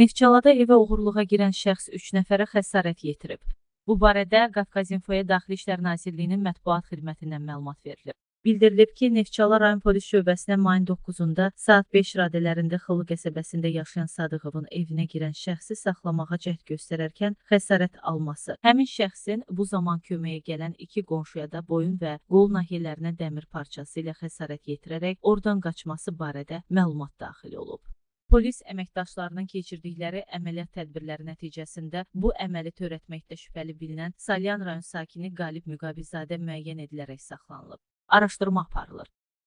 Neftçalada evə oğurluğa girən şəxs 3 nəfərə xəsarət yetirib. Bu barədə Qafqazinfoya Daxili İşlər Nazirliyinin mətbuat xidmətindən məlumat verilib. Bildirilib ki, Neftçala rayon polis şöbəsinə mayın 9-da saat 5 radələrində Xıllı qəsəbəsində yaşayan Sadıqovun evinə girən şəxsi saxlamağa cəhd göstərərkən xəsarət alması, həmin şəxsin bu zaman köməyə gələn iki qonşuya da boyun və qol nahiyələrinə dəmir parçası ilə xəsarət yetirərək oradan qaçması barədə məlumat daxil olub. Polis əməkdaşlarının keçirdikləri əməliyyat tədbirləri nəticəsində bu əməli törətməkdə şübhəli bilinən Salyan rayon sakini Qalib Müqabilzadə müəyyən edilərək saxlanılıb. Araşdırma aparılır.